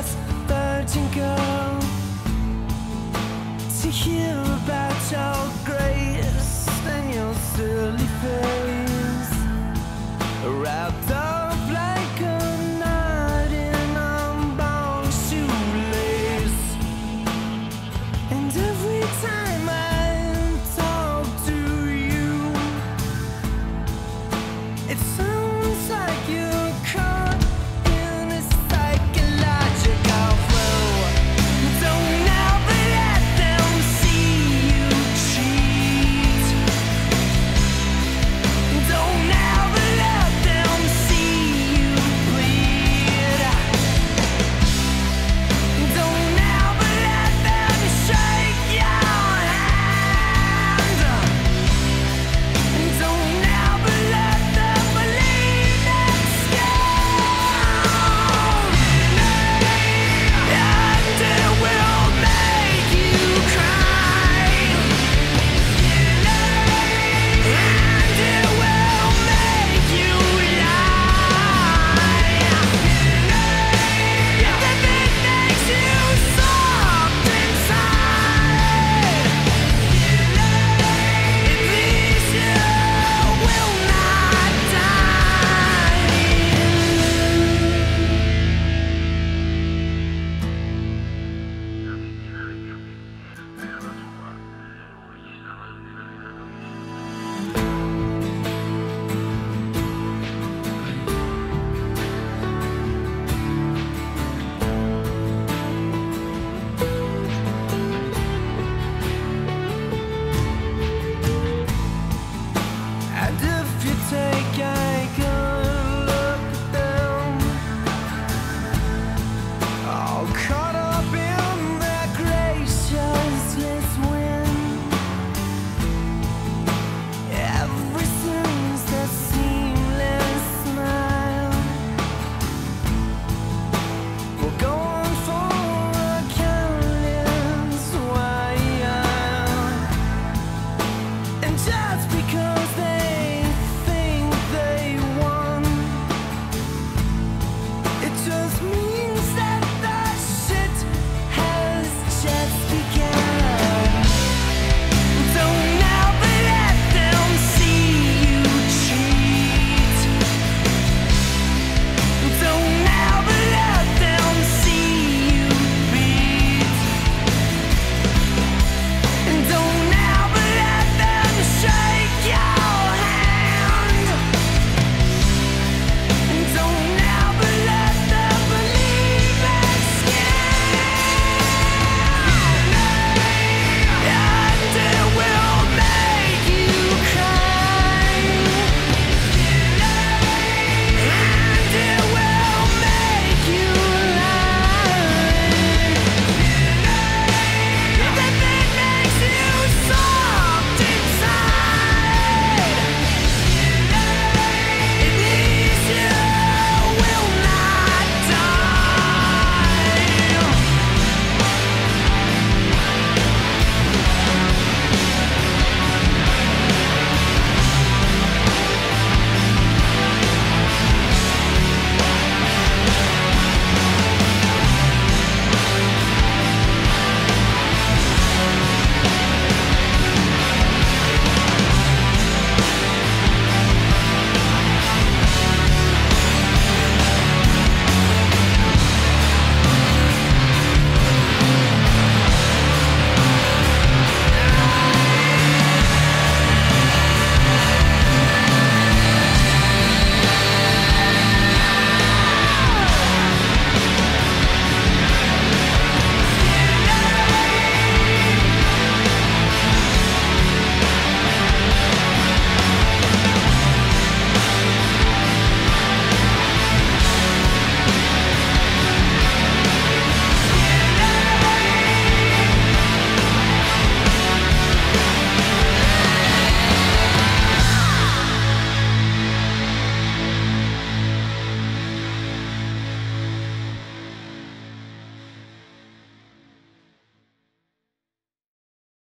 last virgin girl to hear about your grace and your silly face.